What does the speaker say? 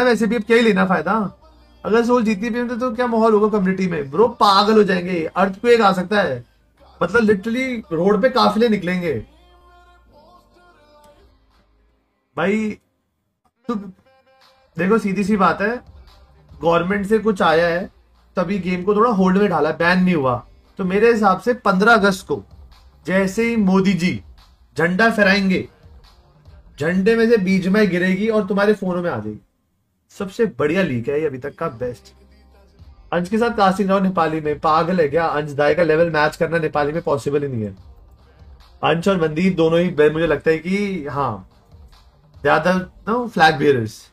ना वैसे भी अब क्या ही लेना फ़ायदा? अगर सोल जीती भी तो क्या माहौल होगा कम्युनिटी में? ब्रो पागल हो जाएँगे। अर्थ आ सकता है? मतलब लिटरली रोड पे काफिले निकलेंगे। भाई तो देखो, सीधी सी बात है। गवर्नमेंट से कुछ आया है, तभी गेम को थोड़ा होल्ड में ढाला। बैन नहीं हुआ। तो मेरे हिसाब से पंद्रह अगस्त को, जैसे ही मोदी जी झंडा फहराएँगे, झंडे में से बीच में गिरेगी और तुम्हारे फोनों में आ जाएगी। सबसे बढ़िया लीग है ये अभी तक का बेस्ट। अंश के साथ कास्टिंग जाओ नेपाली में, पागल है क्या? अंश दाई का लेवल मैच करना नेपाली में पॉसिबल ही नहीं है। अंश और मंदीप दोनों ही मुझे लगता है कि हाँ ज़्यादा नो फ्लैग बियरर्स